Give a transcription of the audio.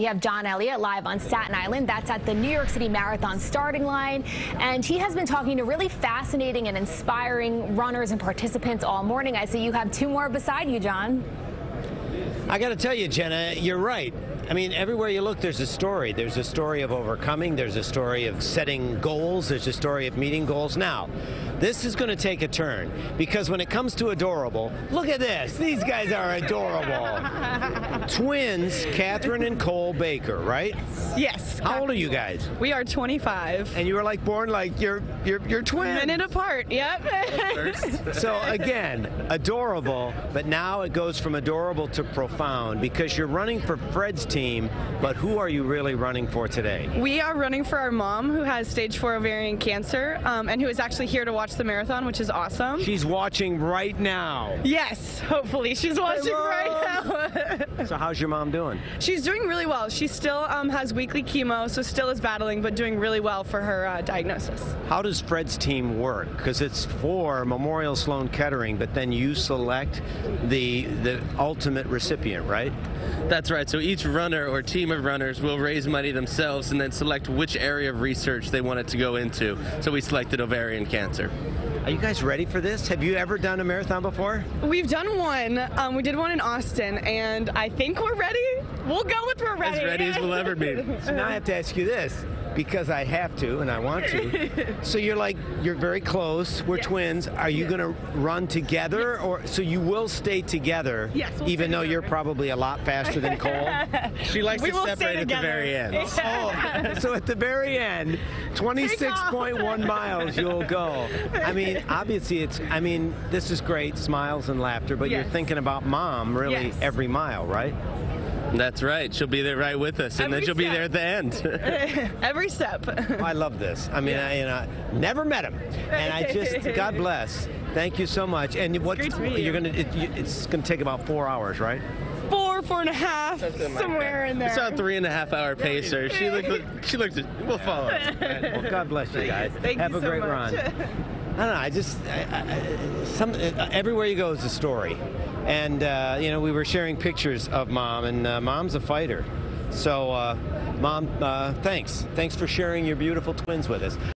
We have John Elliott live on Staten Island. That's at the New York City Marathon starting line. And he has been talking to really fascinating and inspiring runners and participants all morning. I see you have two more beside you, John. I got to tell you, Jenna, you're right. I mean, everywhere you look, there's a story. There's a story of overcoming. There's a story of setting goals. There's a story of meeting goals. Now, this is going to take a turn because when it comes to adorable, look at this. These guys are adorable. Twins, Catherine and Cole Baker, right? Yes. How old are you guys? We are 25. And you were like born like you're you're you're twins. Minute apart. Yep. so again, adorable, but now it goes from adorable to profound because you're running for Fred's team, but who are you really running for today? We are running for our mom who has stage four ovarian cancer um, and who is actually here to watch the marathon, which is awesome. She's watching right now. Yes, hopefully. She's watching right now. so how's your mom doing? She's doing really well. She still um, has weekly chemo, so still is battling, but doing really well for her uh, diagnosis. How does Fred's team work? Because it's for Memorial Sloan Kettering, but then you select the the ultimate recipient, right? That's right. So each runner or team of runners will raise money themselves and then select which area of research they want it to go into. So we selected ovarian cancer. Are you guys ready for this? Have you ever done a marathon before? We've done one. Um, we did one in Austin, and I think we're ready. We'll go with we're ready. As ready as we'll ever be. so now I have to ask you this because I have to and I want to. so you're like you're very close. We're yes. twins. Are you yes. going to run together yes. or so you will stay together? Yes. We'll even though you're probably a lot faster than Cole. she likes we to separate at the very end. oh, so at the very end, 26.1 miles you'll go. I mean, obviously it's. I mean, this is great, smiles and laughter, but you're thinking about mom really every mile, right? That's right. She'll be there right with us, and Every then she'll step. be there at the end. Every step. I love this. I mean, yeah. I, you know, never met him, and I just God bless. Thank you so much. And what you're gonna? It, it's gonna take about four hours, right? Four, four and a half, somewhere in there. It's on three and a half hour pacer. She looked. She looked. We'll follow. Well, God bless you guys. Thank Have you a so great much. run. I don't know. I just I, I, some uh, everywhere you go is a story, and uh, you know we were sharing pictures of mom, and uh, mom's a fighter. So, uh, mom, uh, thanks. Thanks for sharing your beautiful twins with us.